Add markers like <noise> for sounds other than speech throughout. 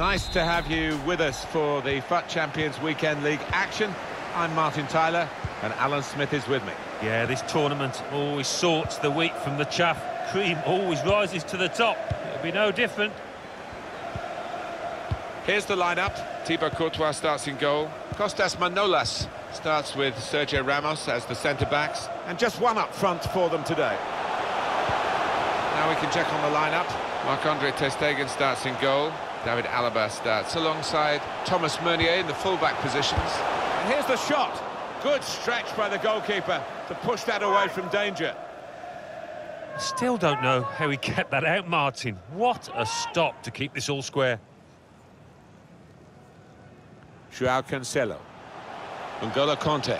Nice to have you with us for the FUT Champions Weekend League action. I'm Martin Tyler and Alan Smith is with me. Yeah, this tournament always sorts the wheat from the chaff. Cream always rises to the top. It'll be no different. Here's the lineup. Thibaut Courtois starts in goal. Costas Manolas starts with Sergio Ramos as the centre-backs. And just one up front for them today. Now we can check on the lineup. Marc-Andre Ter Stegen starts in goal. David Alaba starts alongside Thomas Meunier in the full-back positions. And here's the shot. Good stretch by the goalkeeper to push that away from danger. Still don't know how he kept that out, Martin. What a stop to keep this all square. Joao Cancelo. N'Golo Kanté.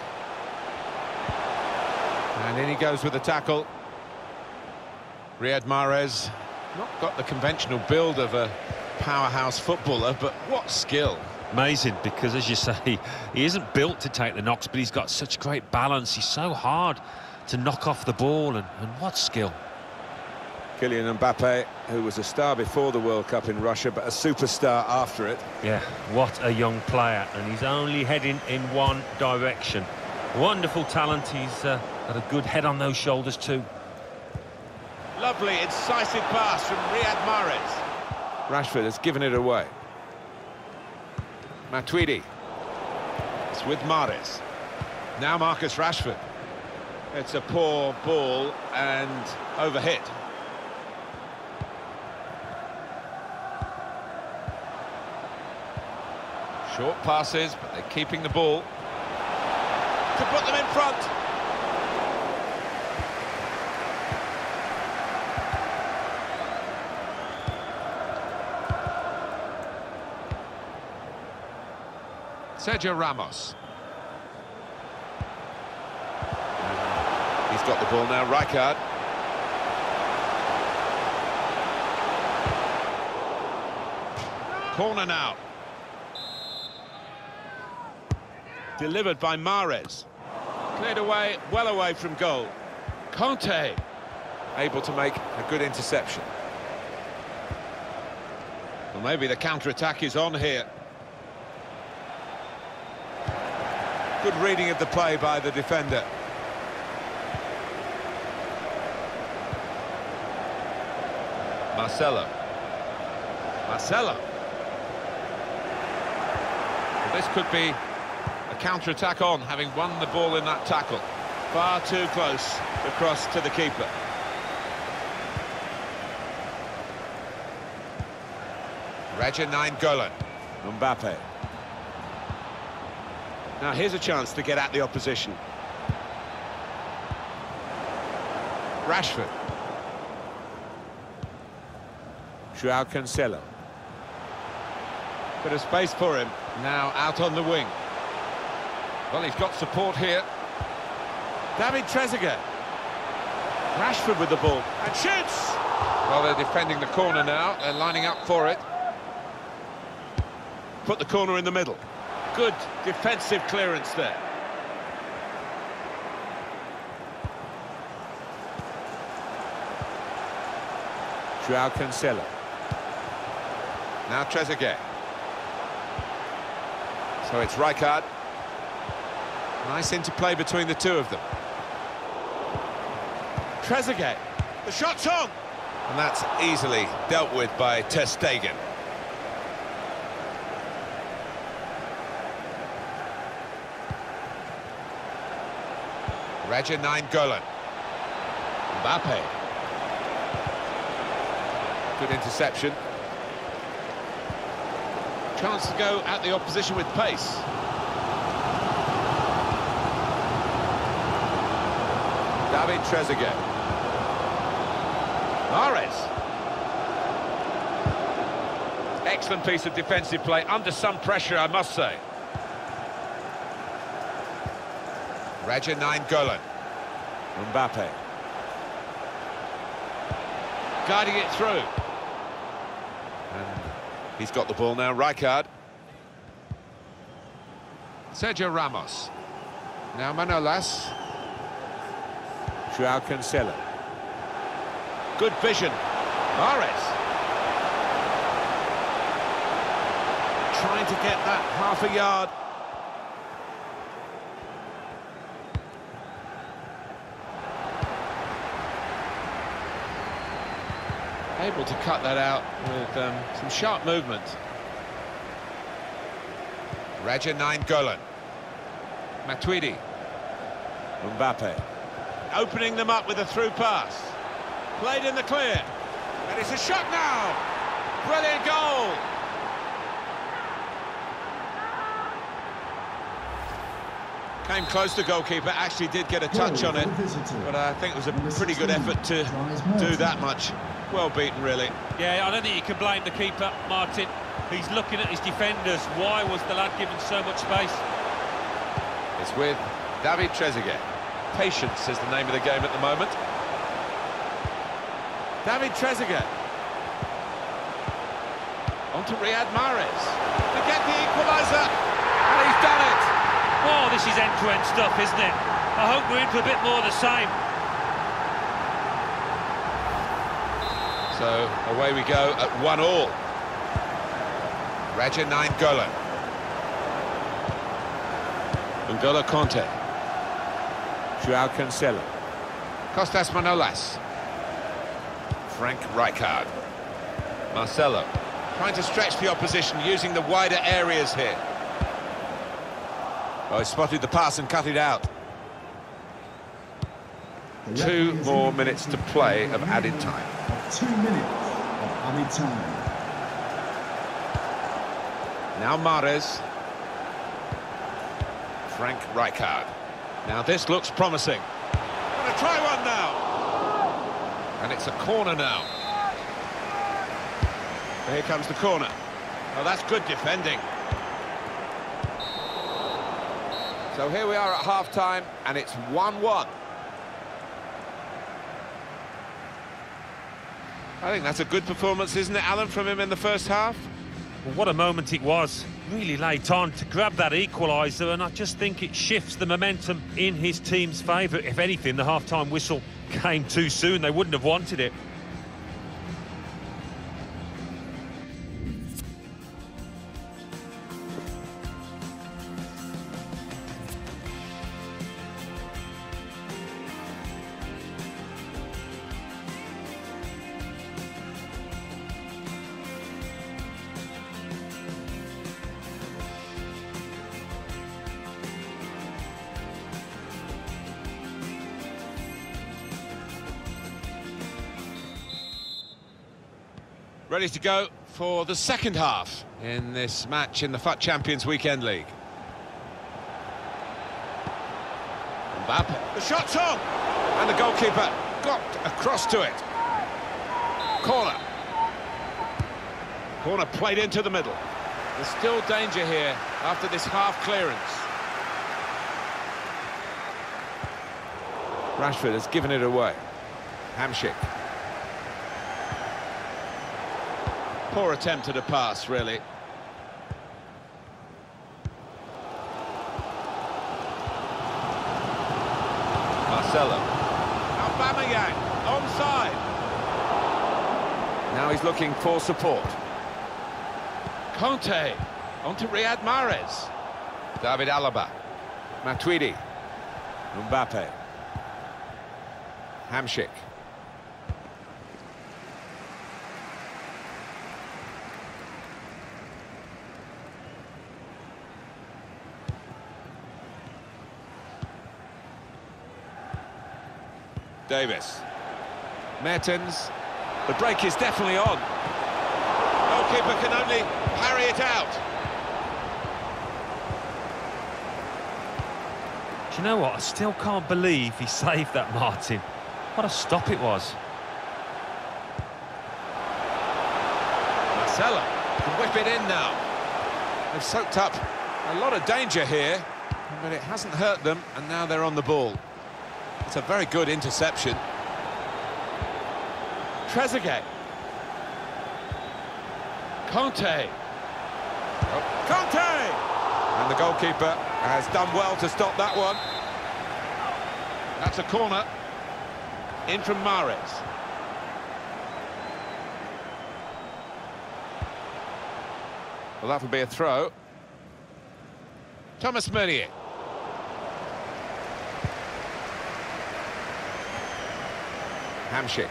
And in he goes with the tackle. Riyad Mahrez. Not got the conventional build of a powerhouse footballer, but what skill. Amazing, because as you say, <laughs> he isn't built to take the knocks, but he's got such great balance. He's so hard to knock off the ball, and, and what skill. Kylian Mbappe, who was a star before the World Cup in Russia, but a superstar after it. Yeah, what a young player, and he's only heading in one direction. Wonderful talent, he's uh, got a good head on those shoulders too. Lovely, incisive pass from Riyad Mahrez. Rashford has given it away. Matuidi. It's with Mahrez. Now Marcus Rashford. It's a poor ball and overhit. Short passes, but they're keeping the ball. To put them in front. Sergio Ramos. He's got the ball now, Rijkaard. Corner now. Delivered by Mahrez. Cleared away, well away from goal. Kanté. able to make a good interception. Well, maybe the counter-attack is on here. Good reading of the play by the defender. Marcelo. Marcelo. Well, this could be a counter-attack on, having won the ball in that tackle. Far too close across to the keeper. Radja Nainggolan. Mbappe. Now here's a chance to get at the opposition. Rashford. Joao Cancelo. Bit of space for him. Now out on the wing. Well, he's got support here. David Trezeguet. Rashford with the ball. And shoots! Well, they're defending the corner now. They're lining up for it. Put the corner in the middle. Good defensive clearance there. Joao Cancelo. Now Trezeguet. So it's Rijkaard. Nice interplay between the two of them. Trezeguet. The shot's on! And that's easily dealt with by Ter Stegen. Radja Nainggolan. Mbappe. Good interception. Chance to go at the opposition with pace. David Trezeguet. Mahrez. Excellent piece of defensive play, under some pressure, I must say. Radja Nainggolan. Mbappe. Guiding it through. And he's got the ball now, Rijkaard. Sergio Ramos. Now Manolas. Joao Cancelo. Good vision. Mahrez. trying to get that half a yard. Able to cut that out with um, some sharp movement. Radja Nainggolan. Matuidi. Mbappe. Opening them up with a through pass. Played in the clear. And it's a shot now. Brilliant goal. Came close to goalkeeper, actually did get a touch on it, but I think it was a pretty good effort to do that much. Well beaten, really. Yeah, I don't think you can blame the keeper, Martin. He's looking at his defenders. Why was the lad given so much space? It's with David Trezeguet. Patience is the name of the game at the moment. David Trezeguet. On to Riyad Mahrez. To get the equaliser. And he's done. Oh, this is end-to-end -end stuff, isn't it? I hope we're in for a bit more of the same. So away we go at one all. Radja Nainggolan. N'Golo Kanté. Joao Cancelo. Costas Manolas. Frank Rijkaard. Marcelo. Trying to stretch the opposition using the wider areas here. Oh, he spotted the pass and cut it out. Two more minutes to play of added time. Two minutes of added time. Now Mahrez. Frank Rijkaard. Now this looks promising. Gonna try one now. And it's a corner now. Here comes the corner. Oh, that's good defending. So here we are at half-time, and it's 1-1. I think that's a good performance, isn't it, Alan, from him in the first half? Well, what a moment it was. Really late on to grab that equaliser, and I just think it shifts the momentum in his team's favour. If anything, the half-time whistle came too soon. They wouldn't have wanted it. Ready to go for the second half in this match in the FUT Champions Weekend League. Mbappe, the shot's on! And the goalkeeper got across to it. Corner. Corner played into the middle. There's still danger here after this half clearance. Rashford has given it away. Hamsik. Poor attempt at a pass, really. Marcelo. Aubameyang, onside. Now he's looking for support. Kanté, onto Riyad Mahrez. David Alaba. Matuidi. Mbappe. Hamsik. Davids. Mertens. The break is definitely on. Goalkeeper can only parry it out. Do you know what? I still can't believe he <laughs> saved that, Martin. What a stop it was. Marcelo can whip it in now. They've soaked up a lot of danger here, but it hasn't hurt them, and now they're on the ball. It's a very good interception. Trezeguet. Kanté. Oh, Kanté! And the goalkeeper has done well to stop that one. That's a corner. In from Mahrez. Well, that'll be a throw. Thomas Meunier. Hamsik.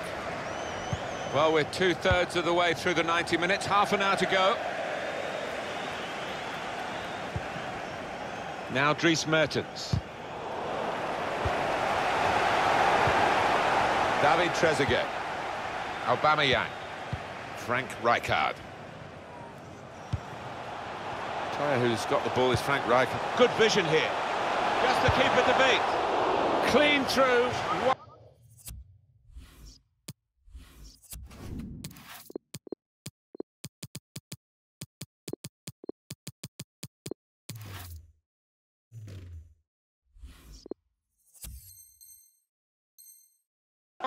Well, we're two-thirds of the way through the 90 minutes, half an hour to go. Now Dries Mertens. David Trezeguet. Aubameyang. Frank Rijkaard. Player who's got the ball is Frank Rijkaard. Good vision here. Just the keeper to beat. Clean through.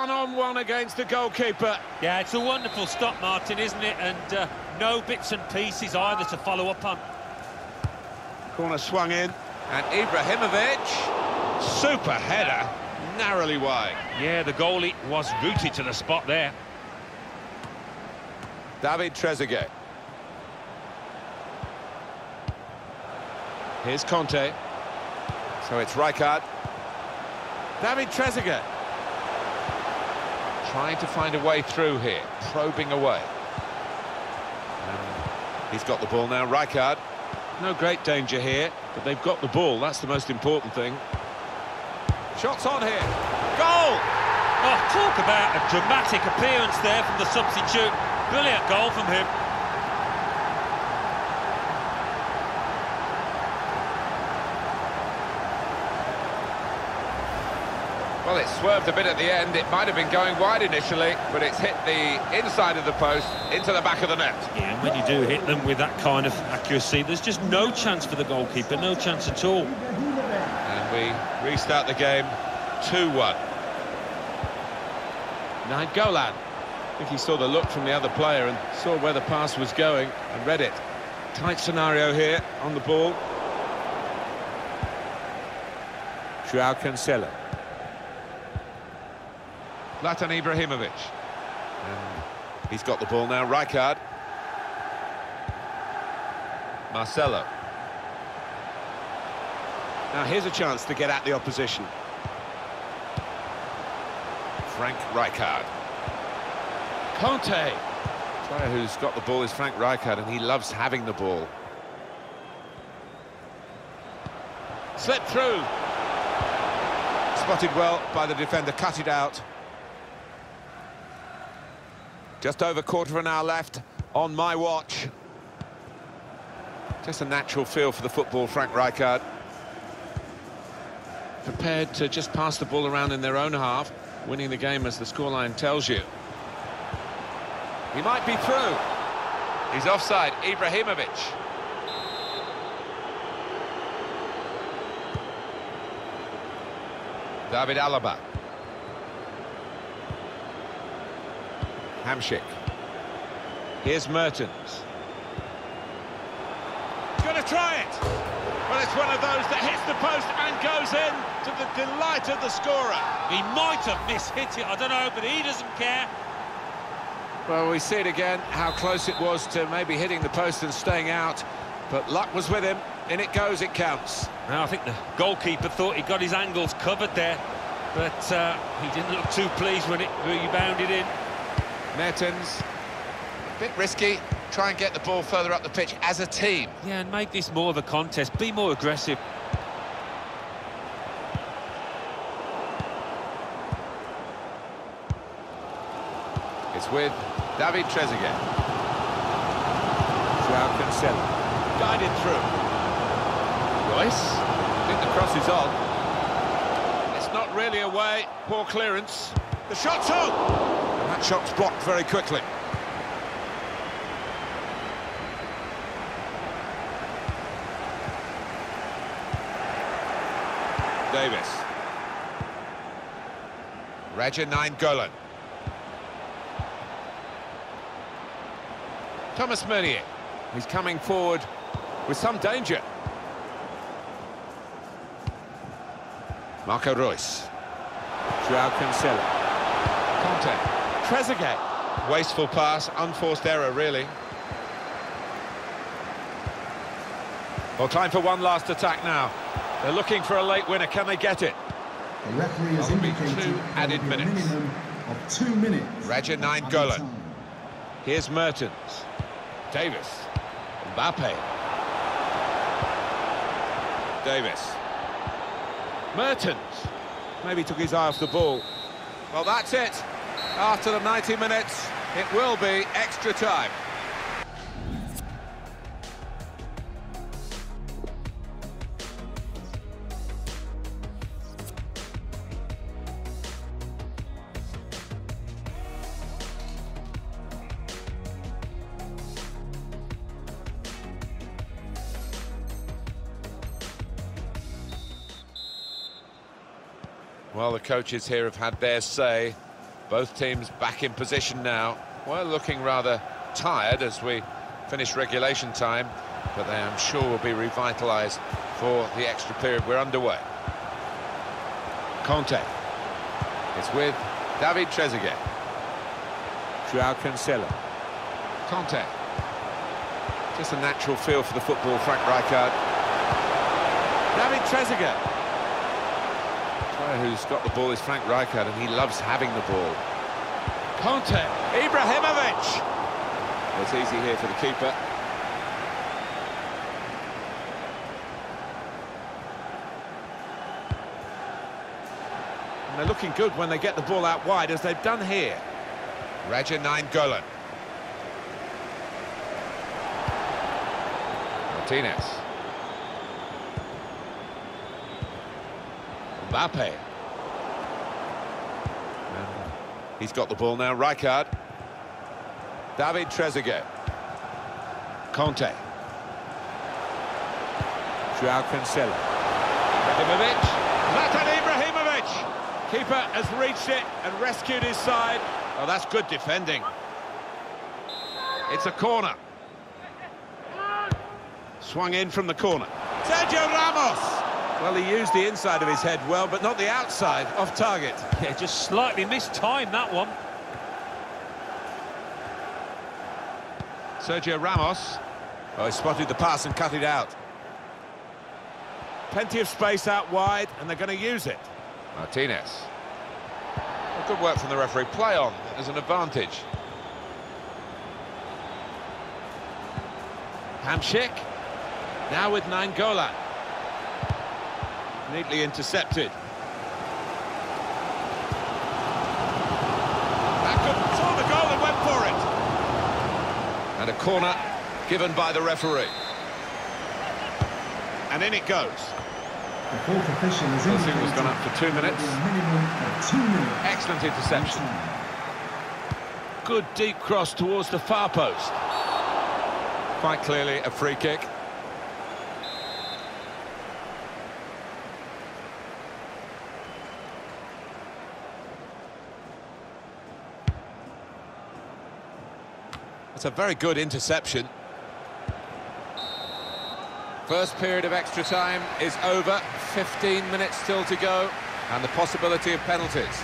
One on one against the goalkeeper. Yeah, it's a wonderful stop, Martin, isn't it? And uh, no bits and pieces either to follow up on. Corner swung in. And Ibrahimovic. Super header. Narrowly wide. Yeah, the goalie was rooted to the spot there. David Trezeguet. Here's Kanté. So it's Rijkaard. David Trezeguet. Trying to find a way through here, probing away. And he's got the ball now, Rijkaard. No great danger here, but they've got the ball, that's the most important thing. Shots on here. Goal! Oh, talk about a dramatic appearance there from the substitute. Brilliant goal from him. It swerved a bit at the end. It might have been going wide initially, but it's hit the inside of the post into the back of the net. Yeah, and when you do hit them with that kind of accuracy, there's just no chance for the goalkeeper, no chance at all. And we restart the game 2-1. Nainggolan. I think he saw the look from the other player and saw where the pass was going and read it. Tight scenario here on the ball. Joao Cancelo. Zlatan Ibrahimovic. And he's got the ball now, Rijkaard. Marcelo. Now here's a chance to get at the opposition. Frank Rijkaard. Kanté. The Player who's got the ball is Frank Rijkaard and he loves having the ball. Slip through. Spotted well by the defender, cut it out. Just over quarter of an hour left on my watch. Just a natural feel for the football, Frank Rijkaard. Prepared to just pass the ball around in their own half, winning the game as the scoreline tells you. He might be through. He's offside, Ibrahimovic. David Alaba. Hamsik. Here's Mertens. Gonna try it! Well, it's one of those that hits the post and goes in to the delight of the scorer. He might have mishit it, I don't know, but he doesn't care. Well, we see it again, how close it was to maybe hitting the post and staying out. But luck was with him. In it goes, it counts. Now, I think the goalkeeper thought he got his angles covered there, but uh, he didn't look too pleased when it rebounded in. Mertens, a bit risky, try and get the ball further up the pitch as a team. Yeah, and make this more of a contest, be more aggressive. It's with David Trezeguet. Joao Cancelo, guided through. Reus, I think the cross is on. It's not really away, poor clearance. The shot's on! Shot's blocked very quickly. Davids. Radja Nainggolan. Thomas Meunier. He's coming forward with some danger. Marco Reus. Joao Cancelo. Kanté. Trezeguet. Wasteful pass, unforced error, really. Well, time for one last attack now. They're looking for a late winner. Can they get it? The referee has That'll be indicated two added a minutes. minimum of two minutes. Radja of Nainggolan. Here's Mertens. Davids. Mbappe. Davids. Mertens. Maybe took his eye off the ball. Well, that's it. After the 90 minutes, it will be extra time. Well, the coaches here have had their say. Both teams back in position now. Well, looking rather tired as we finish regulation time, but they, I'm sure, will be revitalised for the extra period. We're underway. Kanté. It's with David Trezeguet. Joao Cancelo. Kanté. Just a natural feel for the football, Frank Rijkaard. David Trezeguet. Player who's got the ball is Frank Rijkaard, and he loves having the ball. Kanté, Ibrahimovic. It's easy here for the keeper. And they're looking good when they get the ball out wide, as they've done here. Radja Nainggolan. Martinez. Mbappe. He's got the ball now, Rijkaard. David Trezeguet. Kanté. Joao Cancelo. Ibrahimovic. Zlatan Ibrahimovic. Keeper has reached it and rescued his side. Oh, that's good defending. It's a corner. Swung in from the corner. Sergio Ramos. Well, he used the inside of his head well, but not the outside, off target. Yeah, just slightly missed time, that one. Sergio Ramos. Oh, he spotted the pass and cut it out. Plenty of space out wide, and they're going to use it. Martinez. Well, good work from the referee. Play on as an advantage. Hamsik. Now with Nainggolan. Neatly intercepted. Could saw the goal and went for it. And a corner given by the referee. And in it goes. The fourth official indicated Silva's gone up for two there minutes. be a minimum of two minutes. Excellent interception. Good deep cross towards the far post. Quite clearly a free kick. It's a very good interception. First period of extra time is over. 15 minutes still to go. And the possibility of penalties.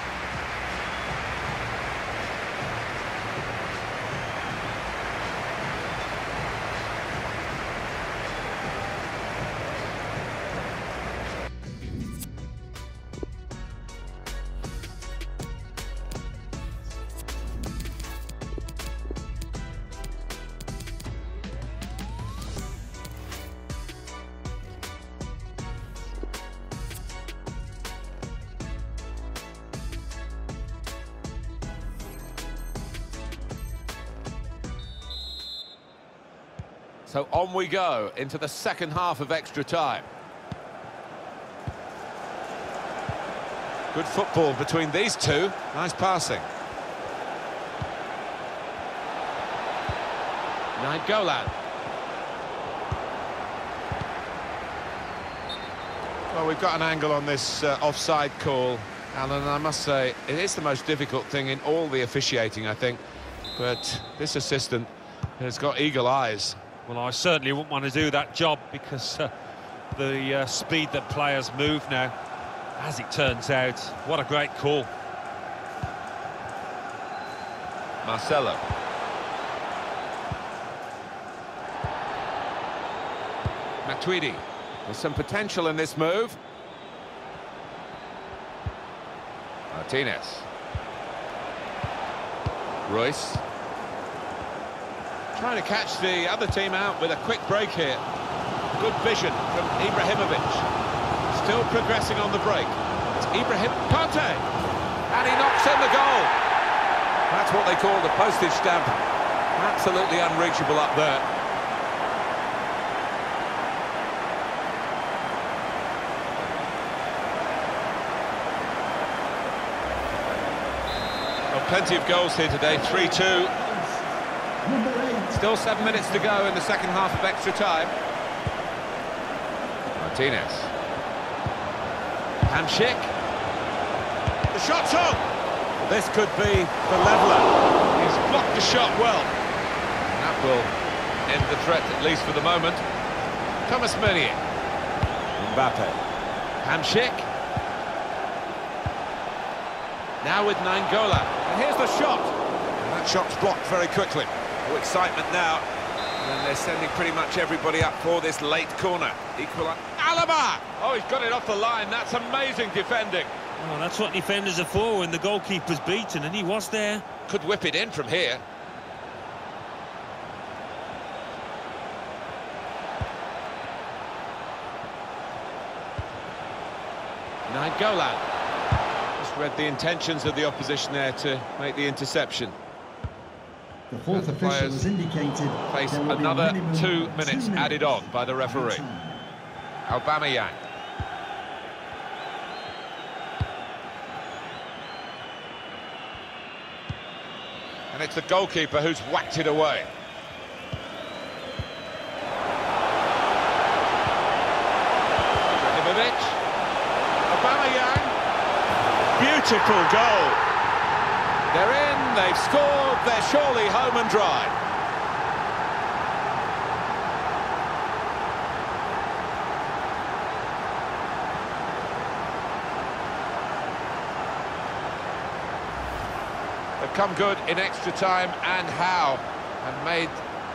On we go into the second half of extra time. Good football between these two. Nice passing. Nainggolan. Well, we've got an angle on this uh, offside call, Alan, and I must say, it is the most difficult thing in all the officiating, I think. But this assistant has got eagle eyes. Well, I certainly wouldn't want to do that job because uh, the uh, speed that players move now, as it turns out, what a great call. Marcelo. Matuidi. There's some potential in this move. Martinez. Reus. Trying to catch the other team out with a quick break here. Good vision from Ibrahimovic. Still progressing on the break. It's Ibrahim Kante. And he knocks in the goal. That's what they call the postage stamp. Absolutely unreachable up there. Well, plenty of goals here today, 3-2. Still seven minutes to go in the second half of extra time. Martinez. Hamsik. The shot's on! This could be the leveller. He's blocked the shot well. That will end the threat, at least for the moment. Thomas Meunier. Mbappe. Hamsik. Now with Nainggolan. And here's the shot. And that shot's blocked very quickly. Oh, excitement now. And they're sending pretty much everybody up for this late corner. Equal Alaba! Oh, he's got it off the line. That's amazing defending. Well, that's what defenders are for when the goalkeeper's beaten, and he was there. Could whip it in from here. Nainggolan. Just read the intentions of the opposition there to make the interception. The fourth official players has indicated Face there will be a another minimum two minutes added on by the referee. Aubameyang. And it's the goalkeeper who's whacked it away. Ibrahimovic. Aubameyang. Beautiful goal. They've scored, they're surely home and dry. They've come good in extra time and how and made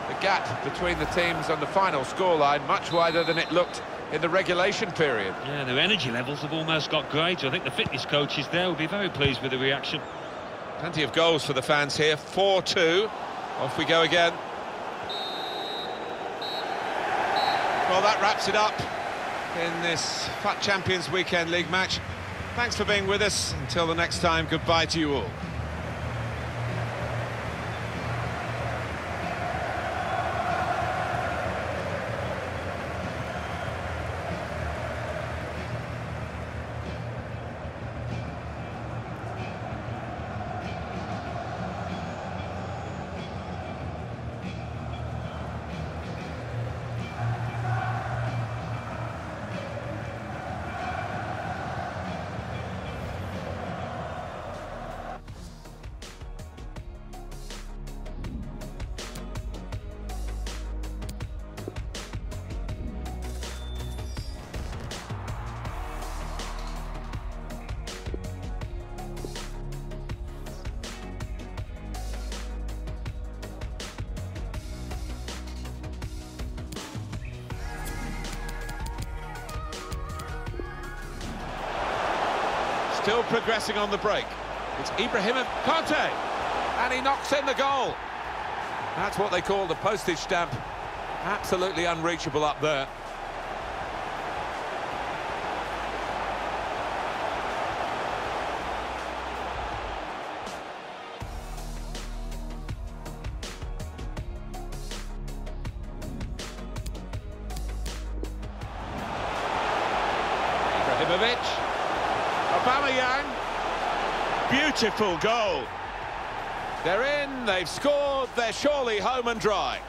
the gap between the teams on the final scoreline much wider than it looked in the regulation period. Yeah, their energy levels have almost got greater. I think the fitness coaches there will be very pleased with the reaction. Plenty of goals for the fans here. 4-2. Off we go again. Well, that wraps it up in this FUT Champions Weekend League match. Thanks for being with us. Until the next time, goodbye to you all. Still progressing on the break. It's Ibrahim Kante. And he knocks in the goal. That's what they call the postage stamp. Absolutely unreachable up there. Beautiful goal. They're in, they've scored, they're surely home and dry.